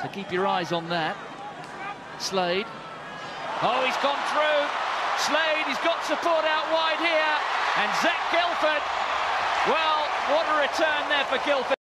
So keep your eyes on that. Slade. Oh, he's gone through. Slade, he's got support out wide here. And Zac Guildford. Well, what a return there for Guildford.